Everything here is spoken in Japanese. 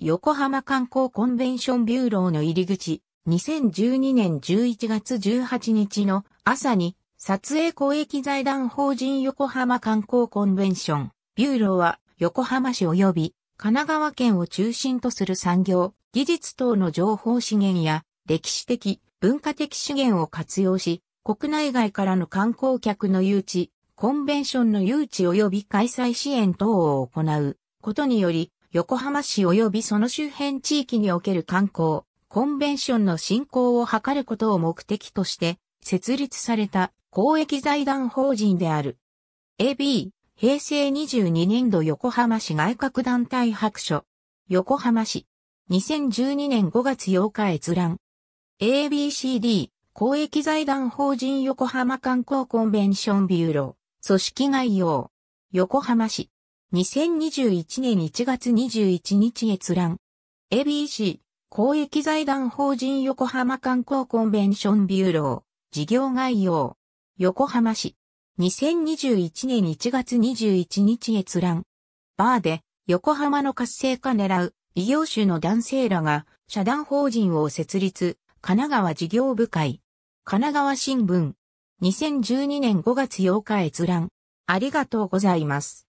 横浜観光コンベンションビューローの入り口、2012年11月18日の朝に、撮影公益財団法人横浜観光コンベンション、ビューローは横浜市及び神奈川県を中心とする産業、技術等の情報資源や歴史的、文化的資源を活用し、国内外からの観光客の誘致、コンベンションの誘致及び開催支援等を行うことにより、横浜市及びその周辺地域における観光、コンベンションの振興を図ることを目的として設立された公益財団法人である。AB、平成22年度横浜市外郭団体白書。横浜市。2012年5月8日閲覧。ABCD、公益財団法人横浜観光コンベンションビューロー、組織概要、横浜市、2021年1月21日閲覧、ABC、公益財団法人横浜観光コンベンションビューロー、事業概要、横浜市、2021年1月21日閲覧、バーで横浜の活性化狙う異業種の男性らが社団法人を設立、神奈川事業部会。神奈川新聞。2012年5月8日閲覧。ありがとうございます。